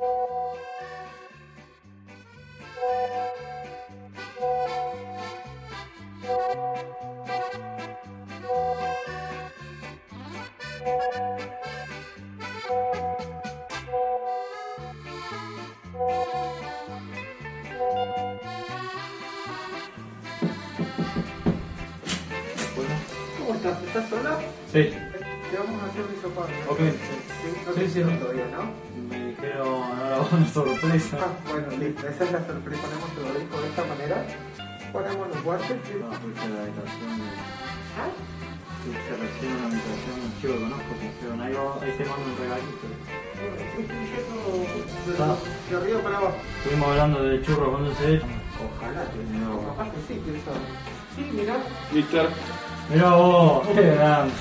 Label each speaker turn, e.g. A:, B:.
A: ¿Cómo estás? ¿Estás sola?
B: Sí,
A: Te vamos a hacer un hisopado.
B: Ok. Sí, sí,
A: todavía, ¿no?
B: Una sorpresa.
A: Ah, bueno, listo. Esa es la sorpresa. Ponemos el barbijo de esta manera. Ponemos los guantes. y-
B: No, fuiste a la habitación de...
A: ¿Ah?
B: Fuiste recién a una habitación de un chico que conozco que me dijeron, ahí, ahí te mando un regalito.
A: De,
B: Ah.
A: de arriba para abajo.
B: Estuvimos hablando de churro cuando se echa.
A: Ojalá que
B: No.
A: Capaz que sí, quién sabe. Sí, mirá.
C: Mister,
B: Mirá vos, qué grande.